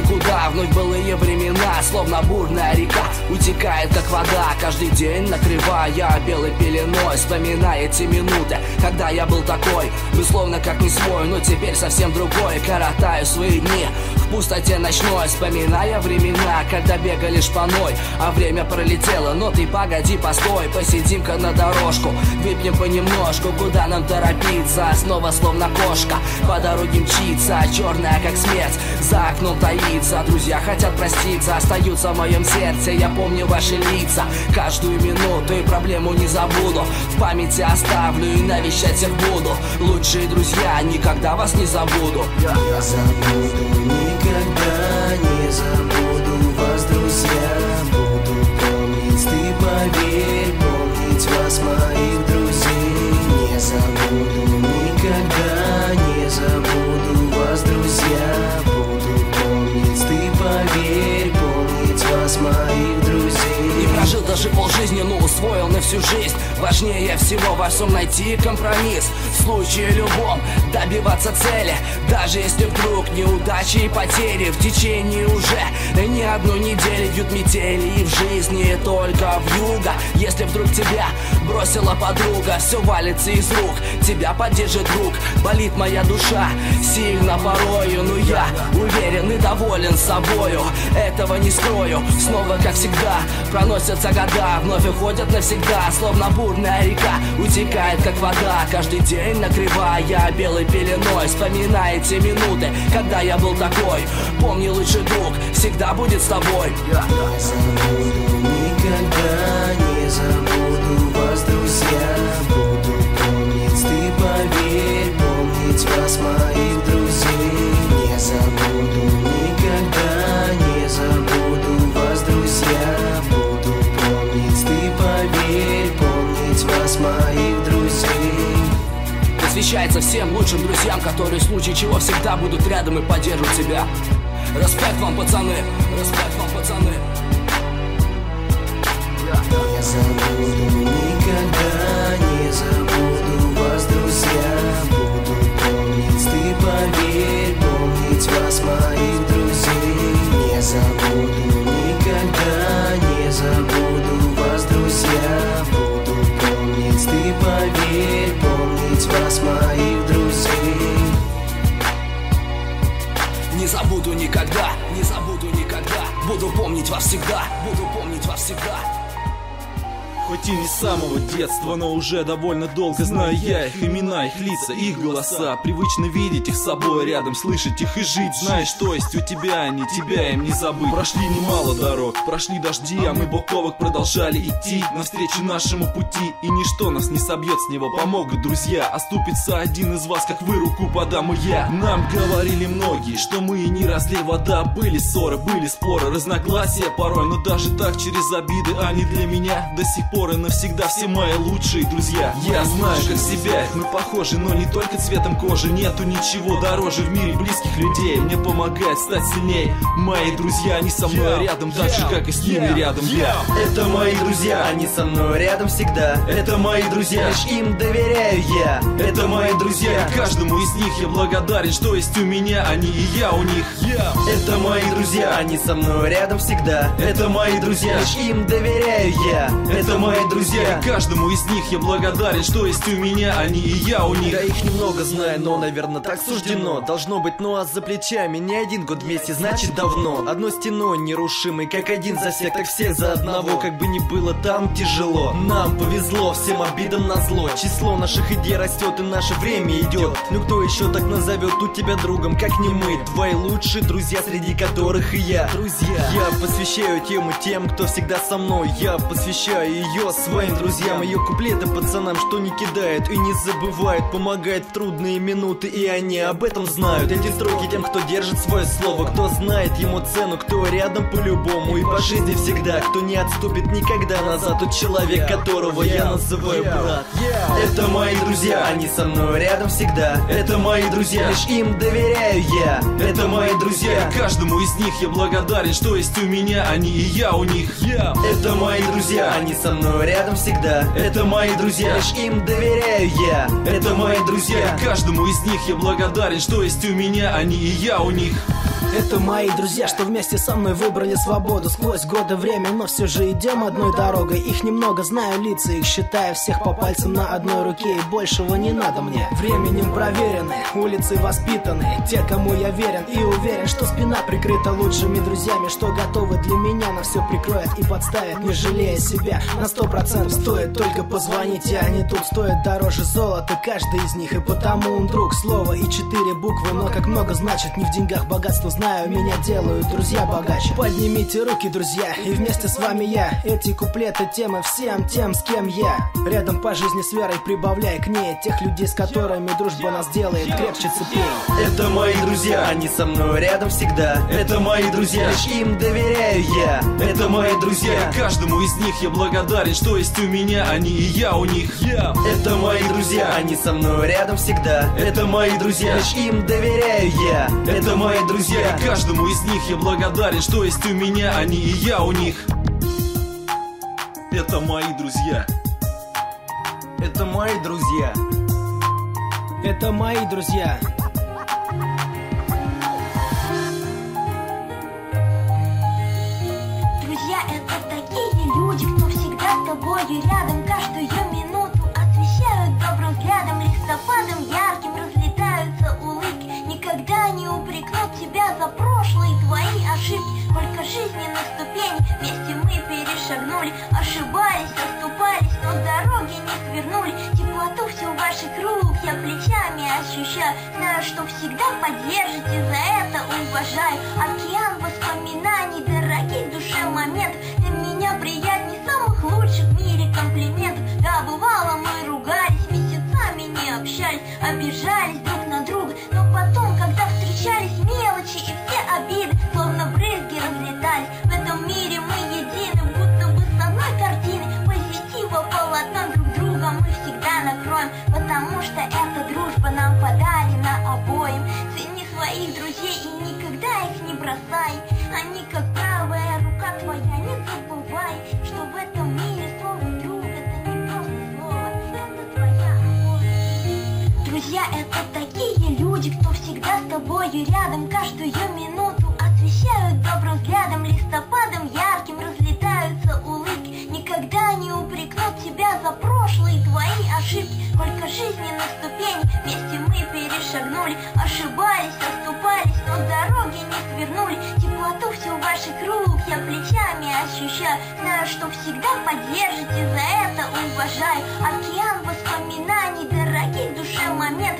никуда. Вновь былые времена Словно бурная река утекает как вода. Каждый день накрывая белой пеленой Вспоминая те минуты, когда я был такой. Безусловно, как не свой, но теперь совсем другой. Коротаю свои дни в пустоте ночной Вспоминая времена, когда бегали шпаной. А время пролетело, но ты погоди, постой. Посидим-ка на дорожку, выпьем понемножку. Куда нам торопиться, снова словно кошка По дороге мчится, черная как смерть За окном таится, друзья хотят проститься Остаются в моем сердце, я помню ваши лица Каждую минуту и проблему не забуду. В памяти оставлю и навещать всех буду. Лучшие друзья, никогда вас не забуду. Я забуду, никогда вас, моих друзей Не прожил даже полжизни, но усвоил на всю жизнь. Важнее всего во всем найти компромисс. В случае любом добиваться цели. Даже если вдруг неудачи и потери В течение уже не одной недели Бьют метели и в жизни только в юго Если вдруг тебя бросила подруга Все валится из рук, тебя поддержит друг Болит моя душа. Сильно порою Но я уверен и доволен собою. Этого не скрою, снова как всегда Проносятся года, вновь уходят навсегда Словно бурная река. Утекает как вода Каждый день накрывая белой пеленой. Вспоминая те минуты, когда я был такой. Помни, лучший друг всегда будет с тобой. Никогда не забуду Посвящается всем лучшим друзьям, которые в случае чего всегда будут рядом и поддержат тебя. Респект вам, пацаны! Респект вам, пацаны! Не забуду, никогда не забуду забуду никогда, не забуду никогда. Буду помнить вас всегда, буду помнить вас всегда Хоть и не с самого детства, но уже довольно долго знаю я их имена, их лица, их голоса. Привычно видеть их с собой рядом, слышать их и жить Знаешь, что есть у тебя, они тебя им не забыть. Прошли немало дорог, прошли дожди, а мы бок о бок продолжали идти Навстречу нашему пути, и ничто нас не собьет с него Помогут друзья, оступится один из вас, как вы руку подам и я. Нам говорили многие, что мы и не разлей вода. Были ссоры, были споры, разногласия порой Но даже так через обиды они для меня до сих пор и навсегда все мои лучшие друзья. Я знаю, как себя, мы похожи, но не только цветом кожи. Нету ничего дороже в мире близких людей. Мне помогает стать сильнее Мои друзья, они со мной рядом, так же, как и с ними рядом. я. Это мои друзья, они со мной рядом всегда. Это мои друзья, Лишь им доверяю я. Это мои друзья И каждому из них я благодарен, что есть у меня Они и я у них. Это мои друзья, они со мной рядом всегда. Это мои друзья Лишь им доверяю я. Это мои друзья, и каждому из них я благодарен, что есть у меня, они и я у них. Я их немного знаю, но, наверное, так суждено. Должно быть, ну а за плечами не один год вместе, значит давно. Одной стеной нерушимой, как один за всех, так все за одного. Как бы ни было там тяжело Нам повезло, всем обидам на зло Число наших идей растет и наше время идет. Ну кто еще так назовет у тебя другом, как не мы? Твои лучшие друзья, среди которых и я. Друзья. Я посвящаю тему тем, кто всегда со мной. Я посвящаю ее своим друзьям Ее куплеты пацанам, что не кидают и не забывают. Помогает в трудные минуты и они об этом знают. Эти строки тем, кто держит свое слово Кто знает ему цену, кто рядом по-любому. И по жизни всегда, кто не отступит никогда назад. Тот человек, которого я называю брат. Это мои друзья, они со мной рядом всегда. Это мои друзья, Лишь им доверяю я. Это мои друзья. И каждому из них я благодарен, что есть у меня, они и я у них. Это мои друзья, Они со мной рядом всегда это мои друзья. Лишь им доверяю я Это мои друзья, каждому из них я благодарен, что есть у меня, они и я у них. Это мои друзья, что вместе со мной выбрали свободу. Сквозь годы время, но все же идем одной дорогой. Их немного, знаю лица, их считаю всех по пальцам на одной руке. И большего не надо мне. Временем проверены, улицы воспитаны. Те, кому я верен и уверен, что спина прикрыта лучшими друзьями Что готовы для меня на все прикроют и подставят, не жалея себя. На сто процентов стоит только позвонить, и они тут стоят дороже золота. Каждый из них, и потому он друг Слово и четыре буквы, но как много значит Не в деньгах богатство знаю, меня делают друзья богаче. Поднимите руки, друзья, и вместе с вами я. Эти куплеты темы всем тем, с кем я. Рядом по жизни с верой прибавляй к ней Тех людей, с которыми дружба нас делает крепче цепей. Это мои друзья, они со мной рядом всегда. Это мои друзья, лишь им доверяю я. Это мои друзья, Каждому из них я благодарен, что есть у меня, они и я у них. Я. это мои друзья, они со мной рядом всегда Это мои друзья, лишь им доверяю я Это мои друзья, Каждому из них я благодарен, что есть у меня, они и я у них. Это мои друзья. это мои друзья Это мои Друзья — тобою рядом Каждую минуту. Освещают добрым взглядом Листопадом ярким разлетаются улыбки. Никогда не упрекнут тебя за прошлые твои ошибки. Сколько жизненных ступеней вместе мы перешагнули. Ошибались, оступались, но дороги не свернули. Теплоту всю ваших рук я плечами ощущаю. Знаю, что всегда поддержите, за это уважаю. Океан воспоминаний, дорогих душе моментов Для меня приятней лучших в мире комплиментов Да, бывало мы ругались, месяцами не общались Обижались друг на друга, но потом, когда встречались мелочи и все обиды Словно брызги разлетались. В этом мире мы едины, будто бы с одной картины. Позитива полотном друг друга мы всегда накроем Потому что эта дружба нам подарена обоим. Цени своих друзей и никогда их не бросай Они как рука твоя, не забывай Что в этом мире слово друг это не просто слово Это твоя опора Друзья это такие люди, кто всегда с тобою рядом. Каждую минуту освещают добрым взглядом Листопадом ярким разлетаются улыбки. Никогда не упрекнут тебя за прошлые твои ошибки. Сколько жизненных ступеней вместе мы перешагнули. Ошибались, оступались, но дороги не свернули. Теплоту всю ваших рук я плечами ощущаю Знаю, что всегда поддержите за это уважаю. Океан воспоминаний, дорогие душе момент.